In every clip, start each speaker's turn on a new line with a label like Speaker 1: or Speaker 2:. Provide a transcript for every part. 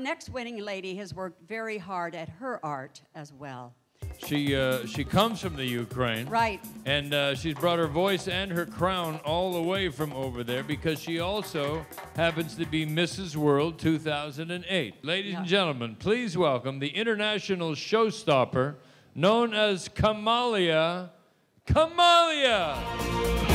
Speaker 1: Next winning lady has worked very hard at her art as well.
Speaker 2: She uh, she comes from the Ukraine,
Speaker 1: Right.
Speaker 2: And uh, she's brought her voice and her crown all the way from over there because she also happens to be Mrs. World 2008. Ladies and gentlemen, please welcome the international showstopper known as
Speaker 3: Kamaliya. Kamaliya.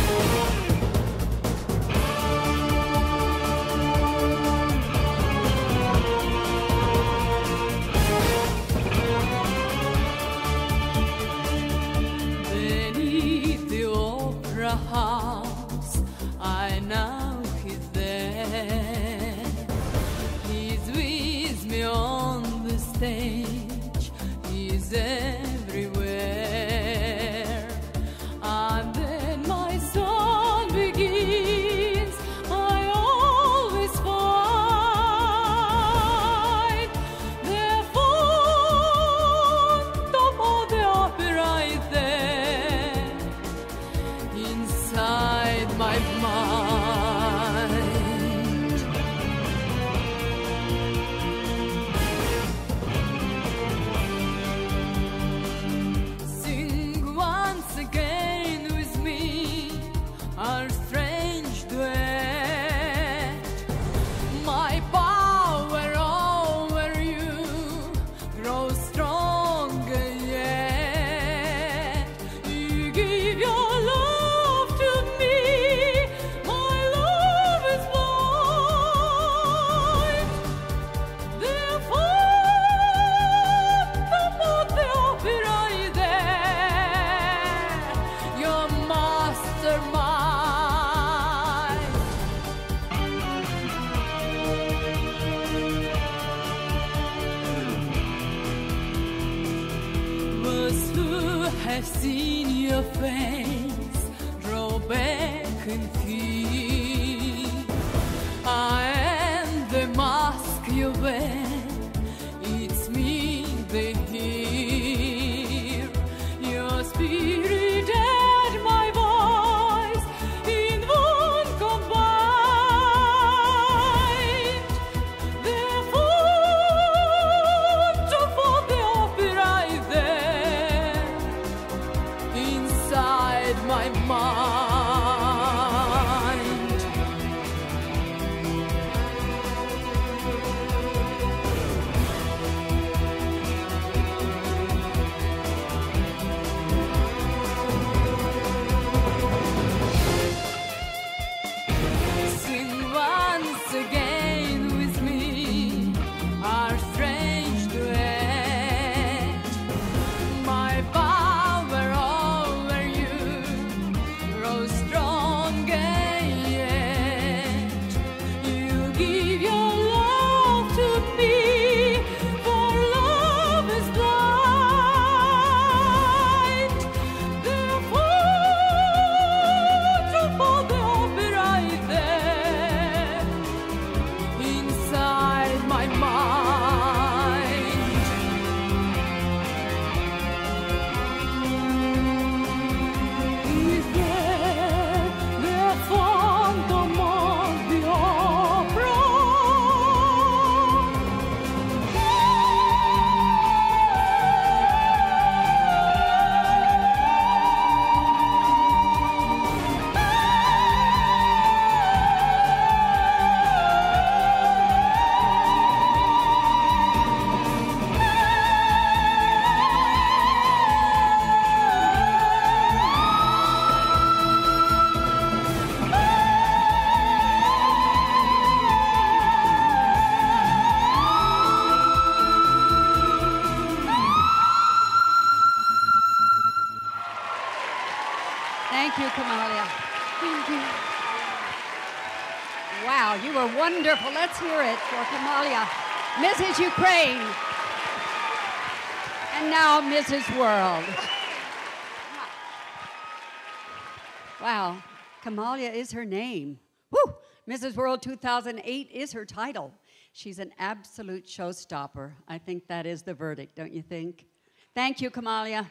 Speaker 3: Grows stronger have seen your face draw back and flee. Inside
Speaker 1: Thank you, Kamaliya. Thank you. Wow, you were wonderful. Let's hear it for Kamaliya, Mrs. Ukraine, and now Mrs. World. Wow, Kamaliya is her name. Woo! Mrs. World 2008 is her title. She's an absolute showstopper. I think that is the verdict, don't you think? Thank you, Kamaliya.